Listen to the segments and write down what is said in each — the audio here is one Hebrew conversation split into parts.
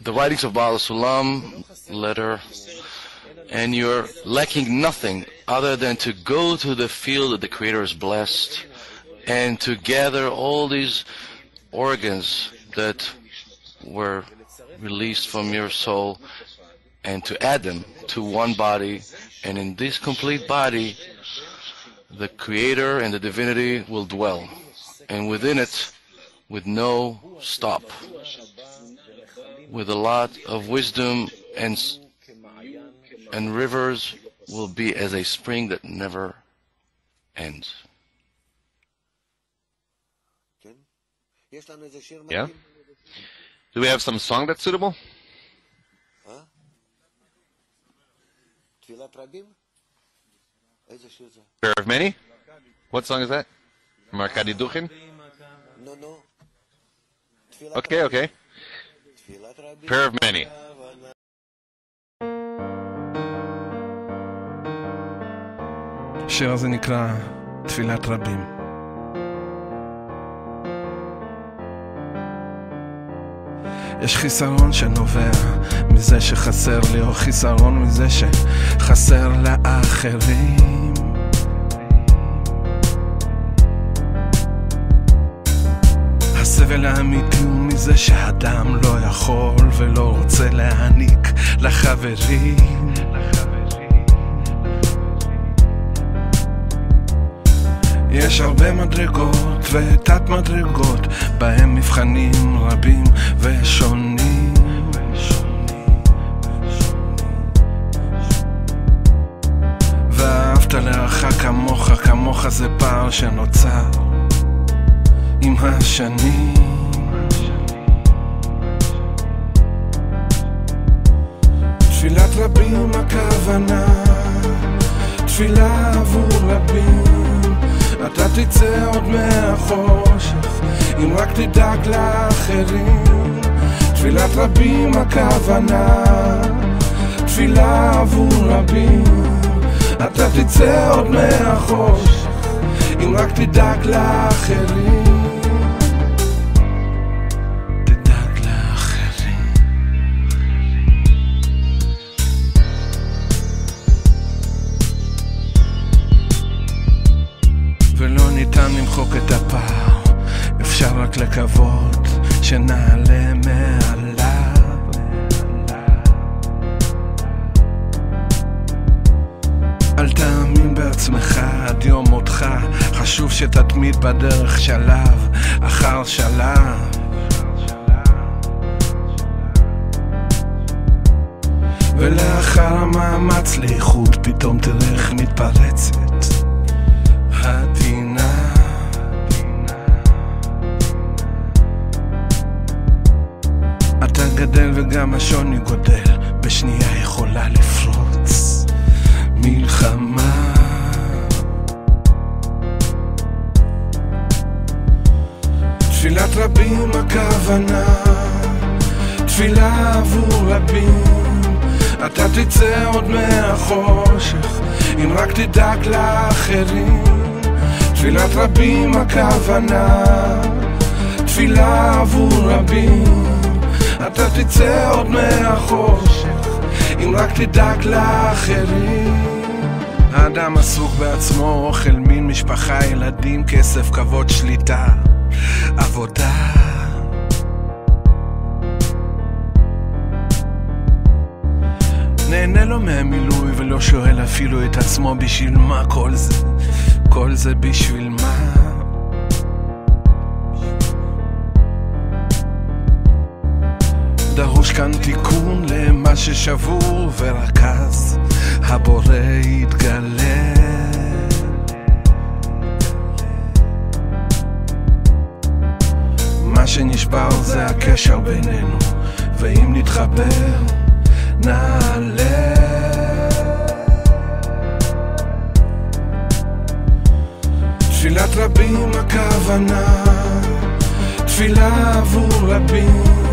the writings of Baal Sulam, letter, and you're lacking nothing other than to go to the field that the Creator has blessed and to gather all these organs that were released from your soul and to add them to one body. And in this complete body, the Creator and the divinity will dwell. And within it, with no stop, with a lot of wisdom and, and rivers will be as a spring that never ends. Yeah? Do we have some song that's suitable? Prayer of Many? What song is that? Markadi Duchin? Okay, okay. Prayer of Many. השיר הזה נקרא תפילת רבים. יש חיסרון שנובע מזה שחסר לי, או חיסרון מזה שחסר לאחרים. הסבל האמיתי הוא מזה שאדם לא יכול ולא רוצה להעניק לחברים. יש הרבה מדרגות ותת מדרגות בהם מבחנים רבים ושונים ואהבת לרעך כמוך, כמוך זה פער שנוצר עם השנים תפילת רבים הכוונה. תפילה עבור רבים. אתה תצא עוד מהחושך אם רק תדאג לאחרים. תפילת רבים הכוונה. תפילה עבור רבים. אתה תצא עוד מהחושך אם רק תדאג לאחרים ניתן למחוק את הפער, אפשר רק לקוות שנעלה מעליו. אל תאמין בעצמך עד יום מותך, חשוב שתתמיד בדרך שלב אחר שלב. ולאחר המאמץ לאיחוד פתאום תראה איך מתפרצת הטינה גדל וגם השוני גודל בשנייה יכולה לפרוץ מלחמה. תפילת רבים הכוונה תפילה עבור רבים. אתה תצא עוד מהחושך אם רק תדאג לאחרים. תפילת רבים הכוונה תפילה עבור רבים אתה תצא עוד מהחושך אם רק תדאג לאחרים. האדם עסוק בעצמו, אוכל, מין, משפחה, ילדים, כסף, כבוד, שליטה, עבודה. נהנה לו מהמילוי ולא שואל אפילו את עצמו בשביל מה כל זה, כל זה בשביל מה. דרוש כאן תיקון למה ששבור ורק אז הבורא יתגלה. מה שנשבר זה הקשר בינינו, ואם נתחבר נעלה. תפילת רבים הכוונה, תפילה עבור רבים.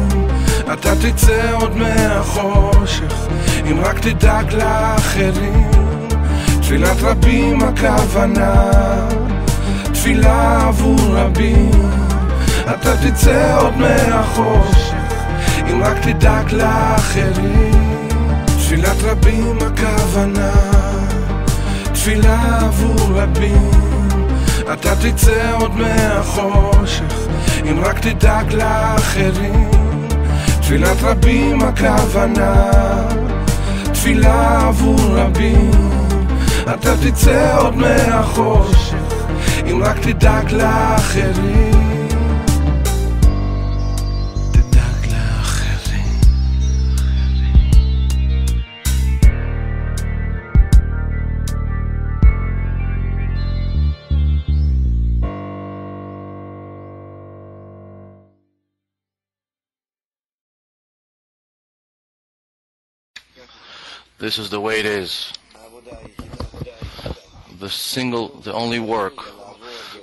אתה תצא עוד מהחושך, אם רק תדאג לאחרים. תפילת רבים הכוונה, תפילה עבור רבים. אתה תצא עוד מהחושך, אם רק תדאג לאחרים. תפילת רבים הכוונה, תפילה עבור רבים. אתה תצא עוד מהחושך, אם רק תדאג לאחרים. תפילת רבים הכוונה, תפילה עבור רבים. אתה תצא עוד מהחושך, אם רק תדאג לאחרים. This is the way it is. The single, the only work.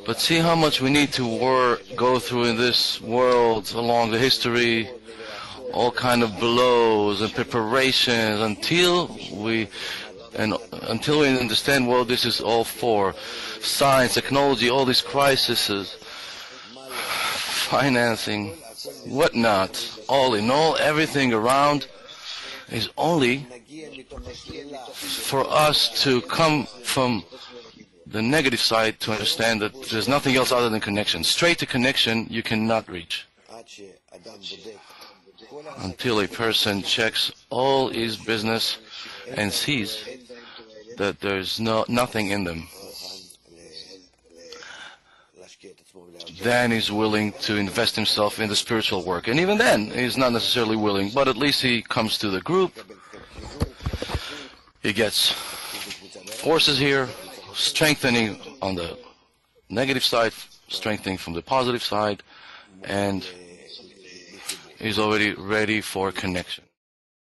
But see how much we need to work, go through in this world along the history, all kind of blows and preparations until we, and until we understand what this is all for. Science, technology, all these crises, financing, whatnot. All in all, everything around is only for us to come from the negative side to understand that there's nothing else other than connection. Straight to connection, you cannot reach. Until a person checks all his business and sees that there's no, nothing in them. Then he's willing to invest himself in the spiritual work. And even then, he's not necessarily willing, but at least he comes to the group. He gets forces here, strengthening on the negative side, strengthening from the positive side, and he's already ready for connection.